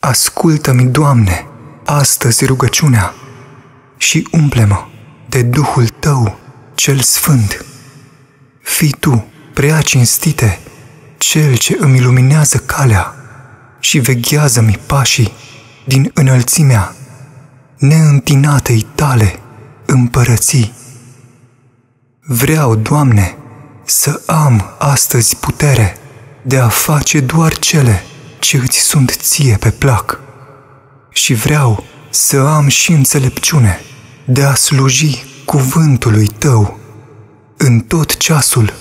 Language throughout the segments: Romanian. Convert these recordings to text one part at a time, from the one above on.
Ascultă-mi, Doamne, astăzi rugăciunea și umple-mă de Duhul Tău cel Sfânt. Fii Tu, prea cinstite, Cel ce îmi luminează calea și veghează-mi pașii din înălțimea neîntinatei Tale împărății. Vreau, Doamne, să am astăzi putere de a face doar cele ce îți sunt ție pe plac. Și vreau să am și înțelepciune de a sluji cuvântului tău în tot ceasul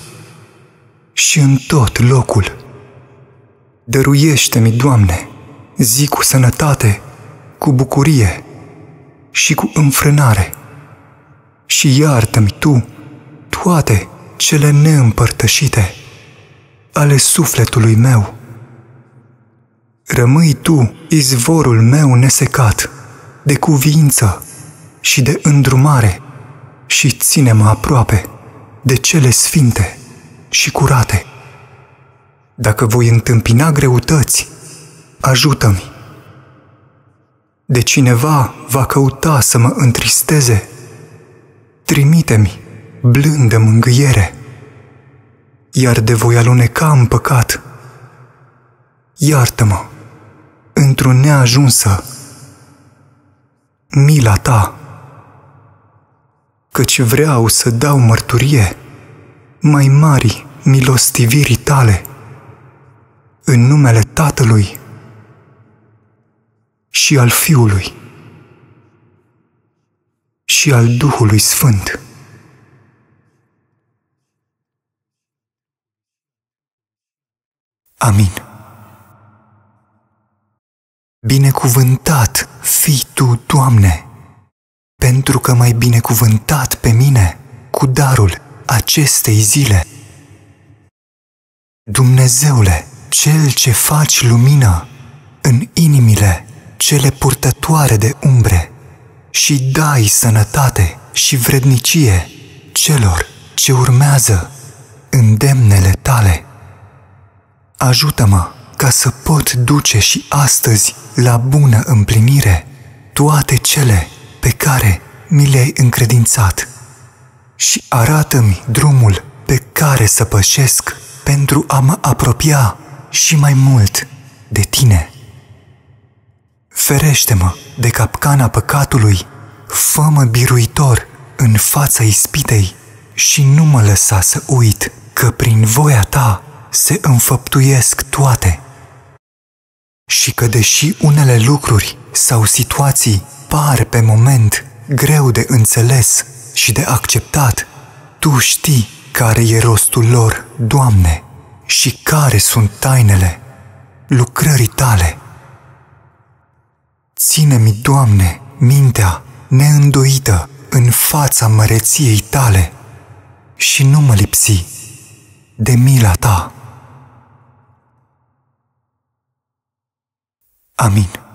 și în tot locul. Dăruiește-mi, Doamne, zi cu sănătate, cu bucurie și cu înfrânare și iartă-mi Tu toate cele neîmpărtășite ale sufletului meu. Rămâi Tu izvorul meu nesecat de cuvință și de îndrumare și ține-mă aproape de cele sfinte și curate. Dacă voi întâmpina greutăți, ajută-mi. De cineva va căuta să mă întristeze, trimite-mi blândă mângâiere, iar de voi aluneca în păcat, iartă-mă într-o neajunsă mila ta, căci vreau să dau mărturie mai mari milostivirii tale în numele Tatălui și al Fiului și al Duhului Sfânt. Amin. Binecuvântat fii Tu, Doamne, pentru că m-ai binecuvântat pe mine cu darul acestei zile. Dumnezeule, Cel ce faci lumină în inimile cele purtătoare de umbre și dai sănătate și vrednicie celor ce urmează îndemnele tale. Ajută-mă ca să pot duce și astăzi la bună împlinire toate cele pe care mi le-ai încredințat și arată-mi drumul pe care să pășesc pentru a mă apropia și mai mult de tine. Ferește-mă de capcana păcatului, fă-mă biruitor în fața ispitei și nu mă lăsa să uit că prin voia ta se înfăptuiesc toate. Și că deși unele lucruri sau situații par pe moment greu de înțeles și de acceptat, Tu știi care e rostul lor, Doamne, și care sunt tainele lucrării Tale. Ține-mi, Doamne, mintea neîndoită în fața măreției Tale și nu mă lipsi de mila Ta. Amin.